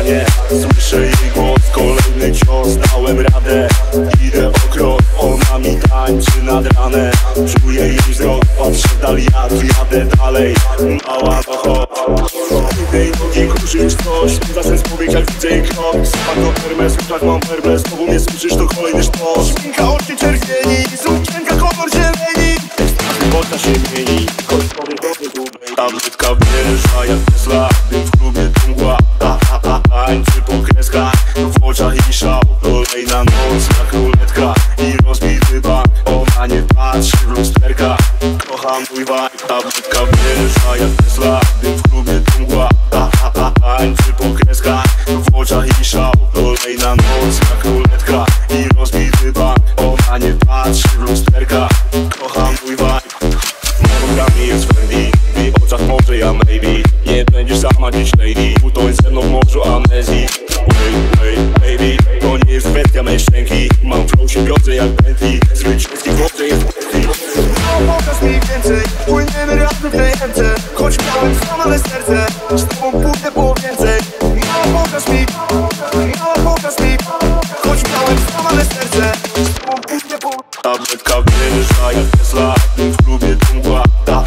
ścianę Słyszę jej głos, kolejny cios Dałem radę, idę o krok Ona mi tańczy nad ranem. Czuję jej wzrok, patrzę w dal jak jadę dalej. Mała to hop tej nogi kruszyć coś Spędza sens powiek jak widzę jej krok. Spadł do Hermes, w uszach mam werbel Znowu mnie słyszysz, to kolejny sztos. Szminka oczy czerwieni, sukienka kolor zieleni. Bota się mieni, końcowy dobry dubej jak Tesla Tym w klubie nie patrzy w lusterka Kocham mój vibe Tabletka wjeżdża jak Tesla Tym w klubie tu mgła. Ta, ta, ta, tańczy po kreskach W oczach i szał. Kolejna noc jak ruletka I rozbity bank. Ona nie patrzy w lusterka. Kocham mój vibe. Monogramie jest Fendi W oczach może ja maybe. Nie będziesz sama dziś lady. Utoń ze mną w morzu amnezji się biodrze jak Bentley Zwycięski chłopcze jest Mało pokaz mi więcej. Płyniemy razem w tej ręce Choć miałem złamane serce? Z tobą pójdę było więcej. No, Mało pokaz mi. No, Mało pokaz mi. Choć miałem złamane serce? Z tobą pójdę było Tabletka wieża jak Tesla. W klubie dum Ta